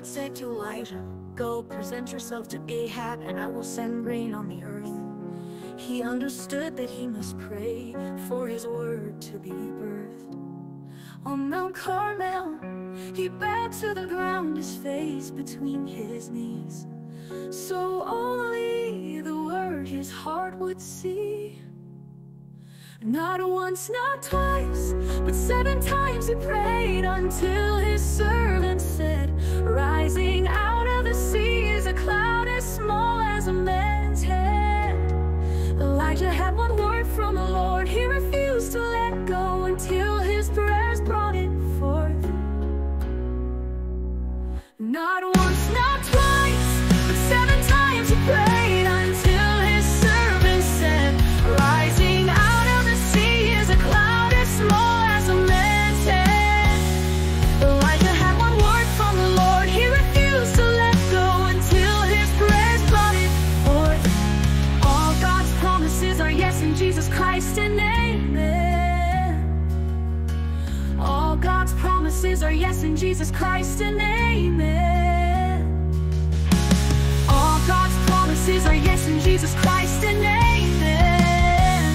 Lord said to Elijah, Go, present yourself to Ahab, and I will send rain on the earth. He understood that he must pray for his word to be birthed. On Mount Carmel, he bowed to the ground, his face between his knees. So only the word his heart would see. Not once, not twice, but seven times he prayed until his servant Rising out of the sea is a cloud as small as a man's head. Elijah had one word from the Lord, he refused to let go until his prayers brought it forth. Not once, not in Jesus Christ and amen. All God's promises are yes in Jesus Christ and amen.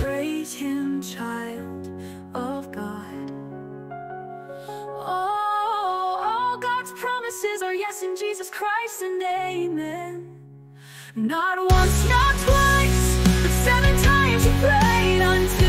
Praise Him, child of God. Oh, all God's promises are yes in Jesus Christ and amen. Not once, not twice, but seven times he prayed until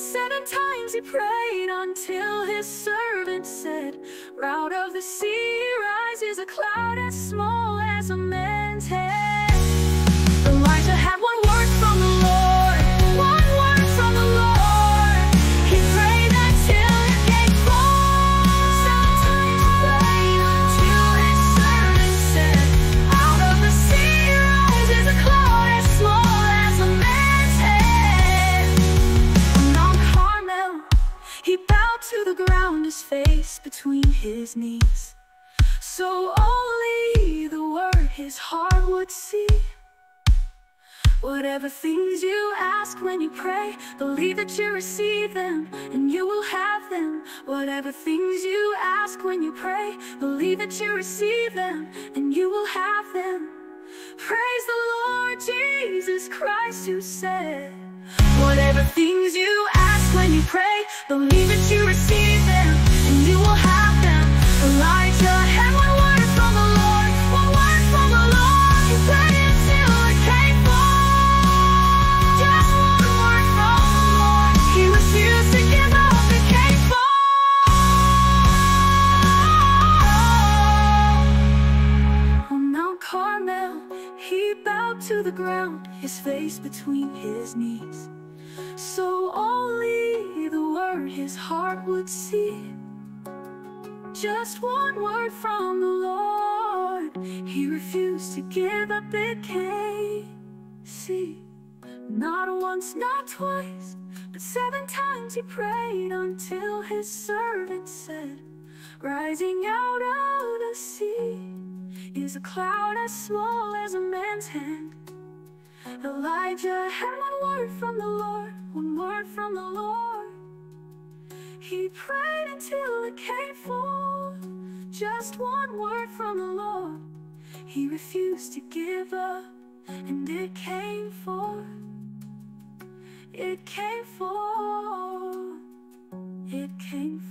seven times he prayed until his servant said, Out of the sea rises a cloud as small as a man's head. Between his knees. So only the word his heart would see. Whatever things you ask when you pray, believe that you receive them and you will have them. Whatever things you ask when you pray, believe that you receive them and you will have them. Praise the Lord Jesus Christ who said, Whatever things you ask when you pray, believe that you receive Carmel, he bowed to the ground, his face between his knees. So only the word his heart would see. Just one word from the Lord. He refused to give up, came. See, not once, not twice, but seven times he prayed until his servant said, Rising out of the sea is a cloud as small as a man's hand. Elijah had one word from the Lord, one word from the Lord. He prayed until it came forth. Just one word from the Lord. He refused to give up, and it came forth. It came forth. It came forth.